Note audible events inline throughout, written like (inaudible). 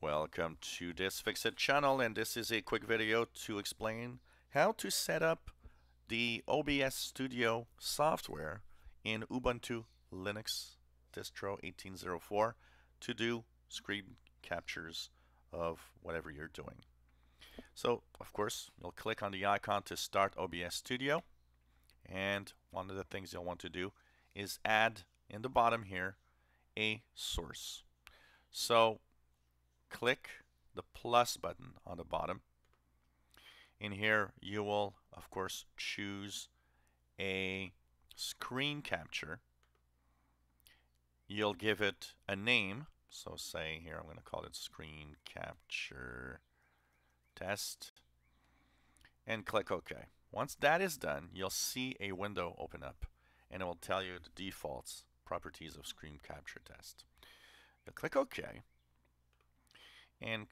Welcome to this Fixit channel and this is a quick video to explain how to set up the OBS Studio software in Ubuntu Linux distro 1804 to do screen captures of whatever you're doing. So of course you'll click on the icon to start OBS Studio and one of the things you'll want to do is add in the bottom here a source. So click the plus button on the bottom. In here, you will, of course, choose a screen capture. You'll give it a name. So say here, I'm going to call it screen capture test and click OK. Once that is done, you'll see a window open up and it will tell you the defaults properties of screen capture test. You'll click OK and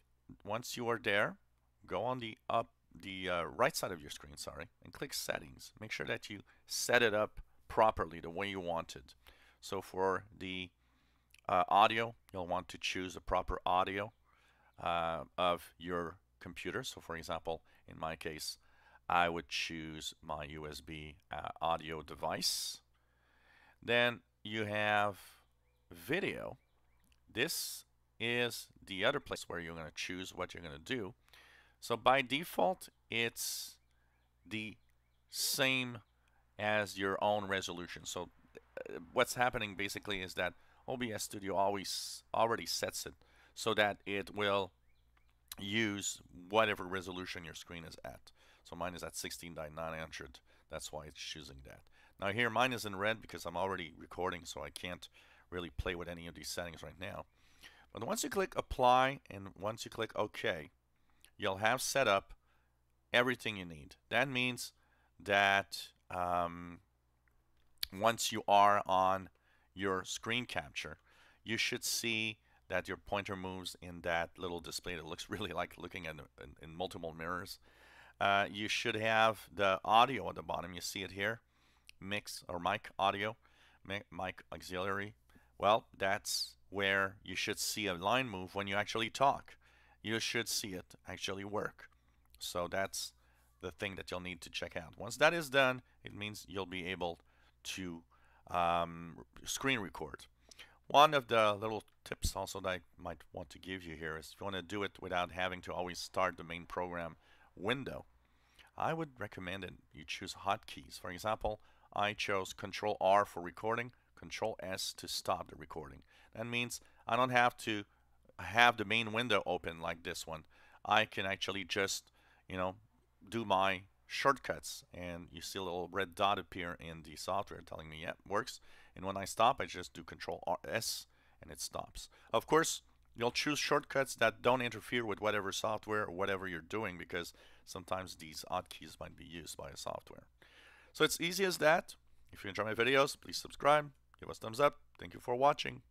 once you are there go on the up the uh, right side of your screen sorry and click settings. Make sure that you set it up properly the way you want it. So for the uh, audio you'll want to choose the proper audio uh, of your computer. So for example in my case I would choose my USB uh, audio device. Then you have video. This is the other place where you're going to choose what you're going to do. So by default, it's the same as your own resolution. So uh, what's happening basically is that OBS Studio always already sets it so that it will use whatever resolution your screen is at. So mine is at 16 by 900. That's why it's choosing that. Now here mine is in red because I'm already recording so I can't really play with any of these settings right now. But once you click apply and once you click OK, you'll have set up everything you need. That means that um, once you are on your screen capture, you should see that your pointer moves in that little display that looks (laughs) really like looking in, in, in multiple mirrors. Uh, you should have the audio at the bottom. You see it here, mix or mic audio, mic auxiliary. Well, that's where you should see a line move when you actually talk. You should see it actually work. So that's the thing that you'll need to check out. Once that is done, it means you'll be able to um, screen record. One of the little tips also that I might want to give you here is if you want to do it without having to always start the main program window, I would recommend that you choose hotkeys. For example, I chose Control R for recording, Control S to stop the recording. That means I don't have to have the main window open like this one. I can actually just, you know, do my shortcuts and you see a little red dot appear in the software telling me, yeah, works. And when I stop, I just do Control S and it stops. Of course, you'll choose shortcuts that don't interfere with whatever software or whatever you're doing because sometimes these hotkeys might be used by a software. So it's easy as that. If you enjoy my videos, please subscribe, give us thumbs up. Thank you for watching.